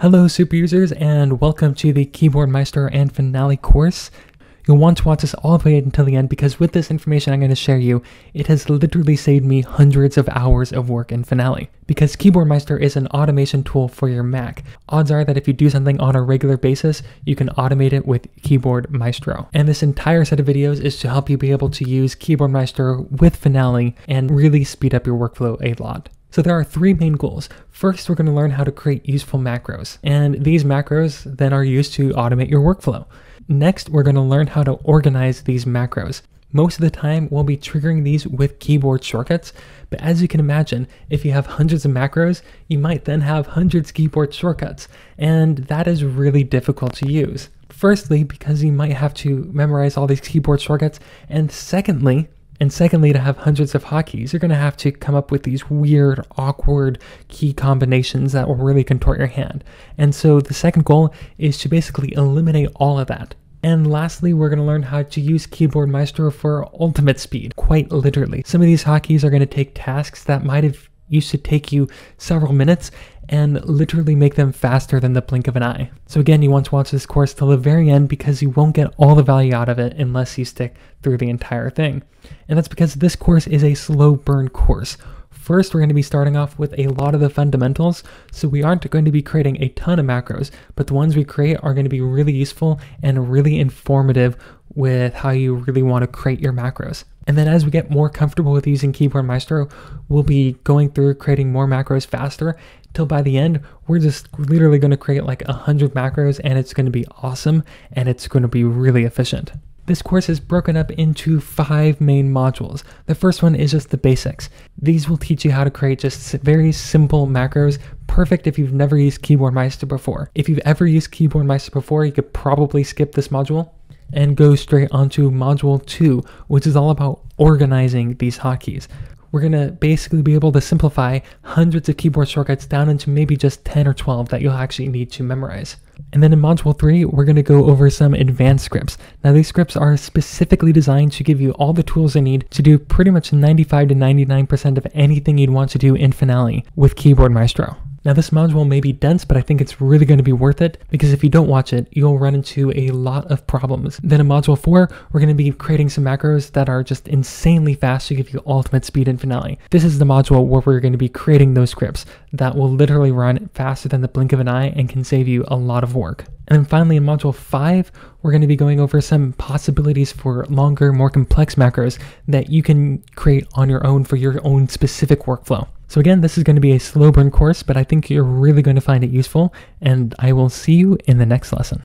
Hello super users and welcome to the Keyboard Maestro and Finale course. You'll want to watch this all the way until the end because with this information I'm going to share you, it has literally saved me hundreds of hours of work in Finale. Because Keyboard Maestro is an automation tool for your Mac. Odds are that if you do something on a regular basis, you can automate it with Keyboard Maestro. And this entire set of videos is to help you be able to use Keyboard Maestro with Finale and really speed up your workflow a lot. So there are three main goals. First, we're going to learn how to create useful macros, and these macros then are used to automate your workflow. Next, we're going to learn how to organize these macros. Most of the time, we'll be triggering these with keyboard shortcuts, but as you can imagine, if you have hundreds of macros, you might then have hundreds keyboard shortcuts, and that is really difficult to use. Firstly, because you might have to memorize all these keyboard shortcuts, and secondly, and secondly, to have hundreds of hotkeys, you're going to have to come up with these weird, awkward key combinations that will really contort your hand. And so the second goal is to basically eliminate all of that. And lastly, we're going to learn how to use Keyboard Maestro for ultimate speed, quite literally. Some of these hotkeys are going to take tasks that might have used to take you several minutes and literally make them faster than the blink of an eye. So again, you want to watch this course till the very end because you won't get all the value out of it unless you stick through the entire thing. And that's because this course is a slow burn course. First, we're going to be starting off with a lot of the fundamentals, so we aren't going to be creating a ton of macros, but the ones we create are going to be really useful and really informative with how you really want to create your macros. And then as we get more comfortable with using Keyboard Maestro, we'll be going through creating more macros faster till by the end, we're just literally going to create like a hundred macros and it's going to be awesome and it's going to be really efficient. This course is broken up into five main modules. The first one is just the basics. These will teach you how to create just very simple macros, perfect if you've never used Keyboard Maestro before. If you've ever used Keyboard Maestro before, you could probably skip this module and go straight onto module two, which is all about organizing these hotkeys. We're gonna basically be able to simplify hundreds of keyboard shortcuts down into maybe just 10 or 12 that you'll actually need to memorize. And then in module 3, we're going to go over some advanced scripts. Now these scripts are specifically designed to give you all the tools you need to do pretty much 95 to 99% of anything you'd want to do in Finale with Keyboard Maestro. Now this module may be dense, but I think it's really going to be worth it because if you don't watch it, you'll run into a lot of problems. Then in module 4, we're going to be creating some macros that are just insanely fast to give you ultimate speed in Finale. This is the module where we're going to be creating those scripts that will literally run faster than the blink of an eye and can save you a lot of work. And then finally in module 5, we're going to be going over some possibilities for longer, more complex macros that you can create on your own for your own specific workflow. So again, this is going to be a slow burn course, but I think you're really going to find it useful, and I will see you in the next lesson.